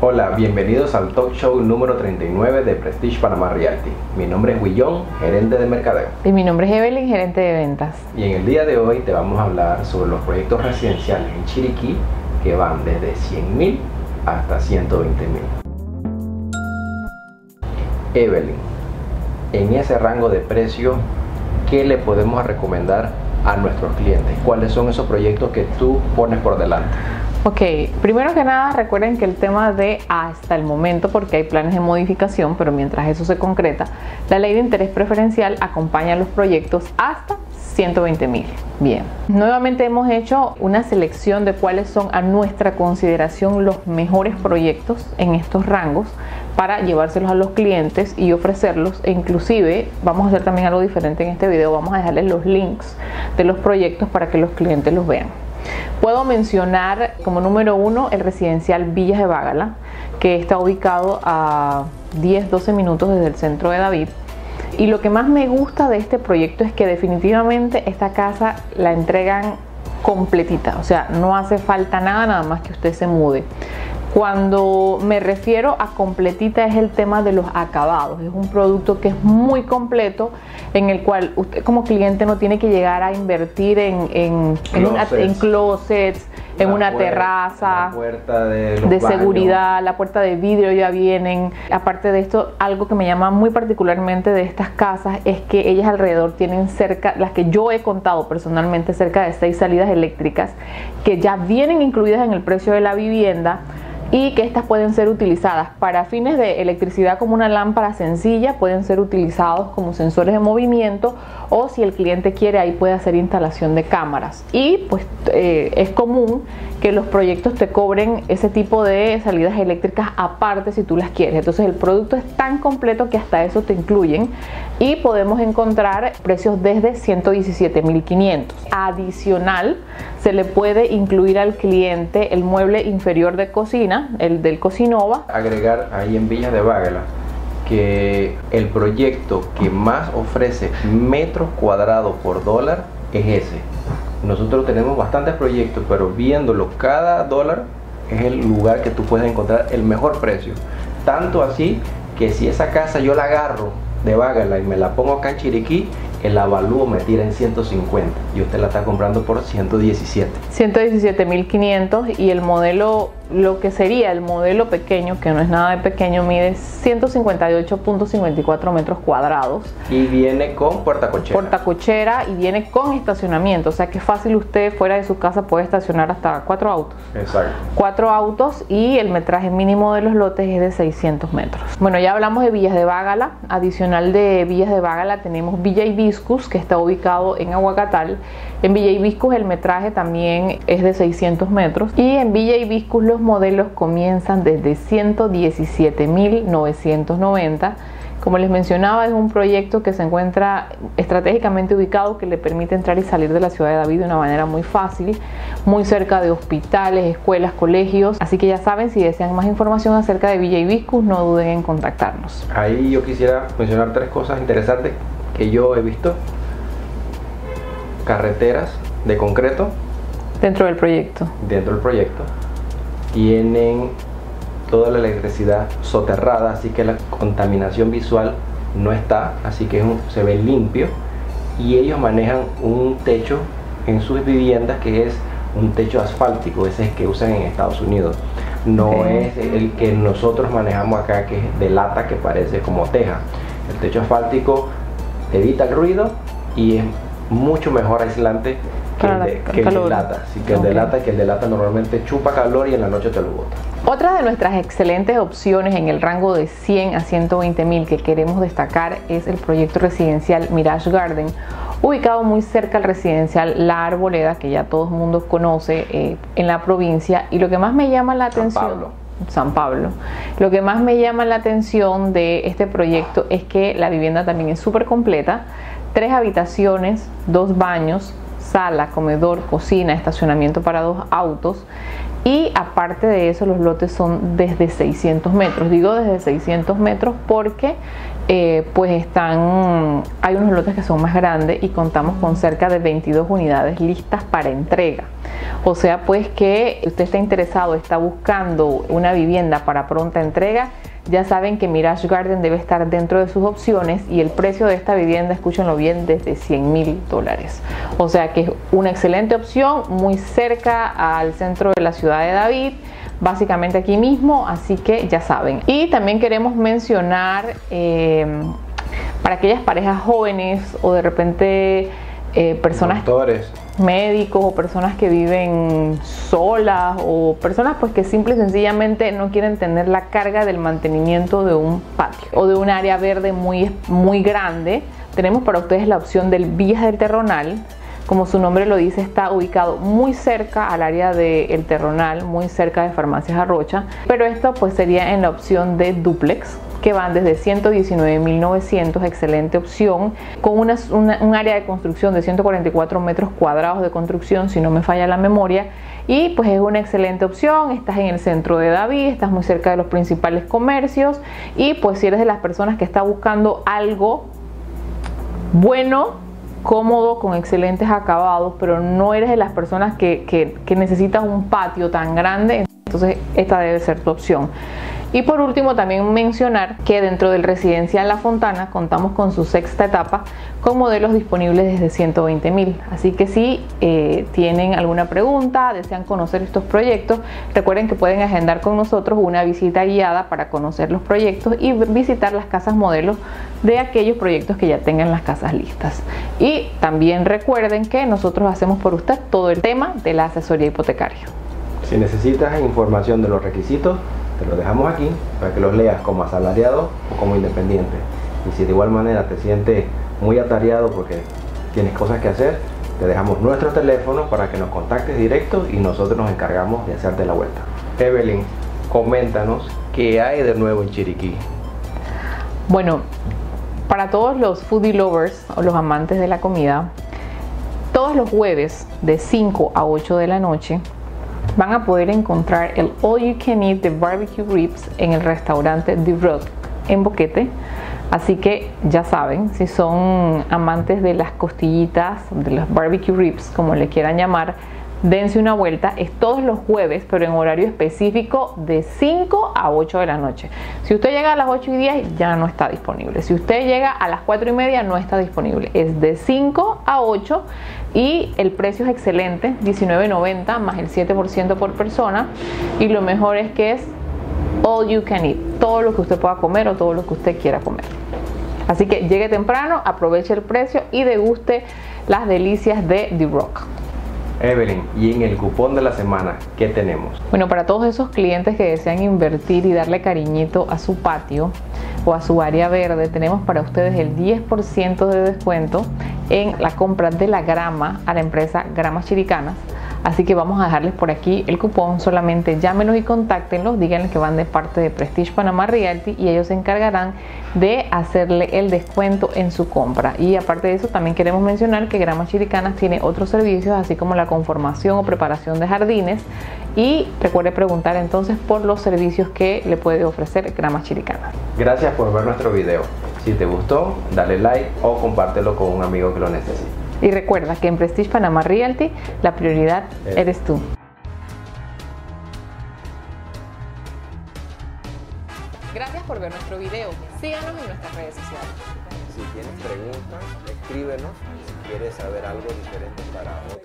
Hola, bienvenidos al talk show número 39 de Prestige Panamá Realty. Mi nombre es Willón, gerente de mercadeo. Y mi nombre es Evelyn, gerente de ventas. Y en el día de hoy te vamos a hablar sobre los proyectos residenciales en Chiriquí que van desde 100 hasta 120 Evelyn, en ese rango de precio, ¿qué le podemos recomendar a nuestros clientes? ¿Cuáles son esos proyectos que tú pones por delante? Ok, primero que nada recuerden que el tema de hasta el momento, porque hay planes de modificación, pero mientras eso se concreta, la ley de interés preferencial acompaña los proyectos hasta 120 mil. Bien, nuevamente hemos hecho una selección de cuáles son a nuestra consideración los mejores proyectos en estos rangos para llevárselos a los clientes y ofrecerlos e inclusive vamos a hacer también algo diferente en este video, vamos a dejarles los links de los proyectos para que los clientes los vean. Puedo mencionar como número uno el residencial Villas de Bágala, que está ubicado a 10-12 minutos desde el centro de David. Y lo que más me gusta de este proyecto es que definitivamente esta casa la entregan completita, o sea, no hace falta nada, nada más que usted se mude. Cuando me refiero a completita es el tema de los acabados. Es un producto que es muy completo en el cual usted como cliente no tiene que llegar a invertir en, en, closets, en una terraza, de, seguridad, la puerta de vidrio ya vienen. Aparte de esto, algo que me llama muy particularmente de estas casas es que ellas alrededor tienen cerca, las que yo he contado personalmente, cerca de seis salidas eléctricas que ya vienen incluidas en el precio de la vivienda y que estas pueden ser utilizadas para fines de electricidad como una lámpara sencilla, pueden ser utilizados como sensores de movimiento o si el cliente quiere ahí puede hacer instalación de cámaras. Y pues eh, es común que los proyectos te cobren ese tipo de salidas eléctricas aparte si tú las quieres. Entonces el producto es tan completo que hasta eso te incluyen y podemos encontrar precios desde 117.500. Adicional, se le puede incluir al cliente el mueble inferior de cocina, el del Cocinova. Agregar ahí en Villa de Vágala que el proyecto que más ofrece metros cuadrados por dólar es ese nosotros tenemos bastantes proyectos, pero viéndolo cada dólar es el lugar que tú puedes encontrar el mejor precio. Tanto así que si esa casa yo la agarro de Bagala y me la pongo acá en Chiriquí, el avalúo me tira en 150 y usted la está comprando por 117. 117.500 y el modelo lo que sería el modelo pequeño, que no es nada de pequeño, mide 158.54 metros cuadrados. Y viene con puerta cochera. Puerta cochera y viene con estacionamiento, o sea que fácil usted fuera de su casa puede estacionar hasta cuatro autos. Exacto. Cuatro autos y el metraje mínimo de los lotes es de 600 metros. Bueno, ya hablamos de Villas de Bágala. Adicional de Villas de Bágala tenemos Villa Hibiscus, que está ubicado en Aguacatal. En Villa Hibiscus el metraje también es de 600 metros y en Villa Hibiscus los modelos comienzan desde 117.990. Como les mencionaba, es un proyecto que se encuentra estratégicamente ubicado que le permite entrar y salir de la ciudad de David de una manera muy fácil, muy cerca de hospitales, escuelas, colegios. Así que ya saben, si desean más información acerca de Villa Hibiscus, no duden en contactarnos. Ahí yo quisiera mencionar tres cosas interesantes que yo he visto carreteras de concreto. Dentro del proyecto. Dentro del proyecto. Tienen toda la electricidad soterrada, así que la contaminación visual no está, así que se ve limpio. Y ellos manejan un techo en sus viviendas que es un techo asfáltico, ese es el que usan en Estados Unidos. No es el que nosotros manejamos acá, que es de lata, que parece como teja. El techo asfáltico evita el ruido y es mucho mejor aislante que, el de, que lata. Así que el de lata, que el de lata normalmente chupa calor y en la noche te lo bota. Otra de nuestras excelentes opciones en el rango de 100 a 120 mil que queremos destacar es el proyecto residencial Mirage Garden, ubicado muy cerca al residencial La Arboleda, que ya todo el mundo conoce eh, en la provincia. Y lo que más me llama la atención... San Pablo. Lo que más me llama la atención de este proyecto es que la vivienda también es súper completa tres habitaciones, dos baños, sala, comedor, cocina, estacionamiento para dos autos y aparte de eso los lotes son desde 600 metros. Digo desde 600 metros porque eh, pues están, hay unos lotes que son más grandes y contamos con cerca de 22 unidades listas para entrega. O sea pues que usted está interesado, está buscando una vivienda para pronta entrega, ya saben que Mirage Garden debe estar dentro de sus opciones y el precio de esta vivienda, escúchenlo bien, desde 100 mil dólares. O sea que es una excelente opción, muy cerca al centro de la ciudad de David, básicamente aquí mismo, así que ya saben. Y también queremos mencionar eh, para aquellas parejas jóvenes o de repente eh, personas médicos o personas que viven solas o personas pues que simple y sencillamente no quieren tener la carga del mantenimiento de un patio o de un área verde muy, muy grande tenemos para ustedes la opción del Villas del Terronal. Como su nombre lo dice, está ubicado muy cerca al área del Terronal, muy cerca de Farmacias Arrocha, pero esto pues sería en la opción de duplex, que van desde 119.900, excelente opción, con un área de construcción de 144 metros cuadrados de construcción, si no me falla la memoria, y pues es una excelente opción, estás en el centro de David, estás muy cerca de los principales comercios y pues si eres de las personas que está buscando algo bueno, cómodo, con excelentes acabados, pero no eres de las personas que, que, que necesitas un patio tan grande, entonces esta debe ser tu opción. Y por último también mencionar que dentro del residencial La Fontana contamos con su sexta etapa con modelos disponibles desde 120 mil. Así que si eh, tienen alguna pregunta, desean conocer estos proyectos, recuerden que pueden agendar con nosotros una visita guiada para conocer los proyectos y visitar las casas modelos de aquellos proyectos que ya tengan las casas listas. Y también recuerden que nosotros hacemos por usted todo el tema de la asesoría hipotecaria. Si necesitas información de los requisitos, te lo dejamos aquí para que los leas como asalariado o como independiente. Y si de igual manera te sientes muy atareado porque tienes cosas que hacer, te dejamos nuestro teléfono para que nos contactes directo y nosotros nos encargamos de hacerte la vuelta. Evelyn, coméntanos qué hay de nuevo en Chiriquí. Bueno, para todos los foodie lovers o los amantes de la comida, todos los jueves de 5 a 8 de la noche van a poder encontrar el All You Can Eat de Barbecue Ribs en el restaurante The Rock en Boquete. Así que ya saben, si son amantes de las costillitas, de los barbecue ribs, como le quieran llamar, dense una vuelta. Es todos los jueves, pero en horario específico de 5 a 8 de la noche. Si usted llega a las 8 y 10, ya no está disponible. Si usted llega a las 4 y media, no está disponible. Es de 5 a 8 y el precio es excelente, $19.90 más el 7% por persona. Y lo mejor es que es all you can eat, todo lo que usted pueda comer o todo lo que usted quiera comer. Así que llegue temprano, aproveche el precio y deguste las delicias de The Rock. Evelyn, y en el cupón de la semana, ¿qué tenemos? Bueno, para todos esos clientes que desean invertir y darle cariñito a su patio o a su área verde, tenemos para ustedes el 10% de descuento en la compra de la grama a la empresa Gramas Chiricanas Así que vamos a dejarles por aquí el cupón, solamente llámenlos y contáctenlos, díganles que van de parte de Prestige Panama Realty y ellos se encargarán de hacerle el descuento en su compra. Y aparte de eso, también queremos mencionar que Grama Chiricanas tiene otros servicios, así como la conformación o preparación de jardines. Y recuerde preguntar entonces por los servicios que le puede ofrecer Grama Chiricanas. Gracias por ver nuestro video. Si te gustó, dale like o compártelo con un amigo que lo necesite. Y recuerda que en Prestige Panama Realty la prioridad eres tú. Gracias por ver nuestro video. Síganos en nuestras redes sociales. Si tienes preguntas, escríbenos. Si quieres saber algo diferente para otro.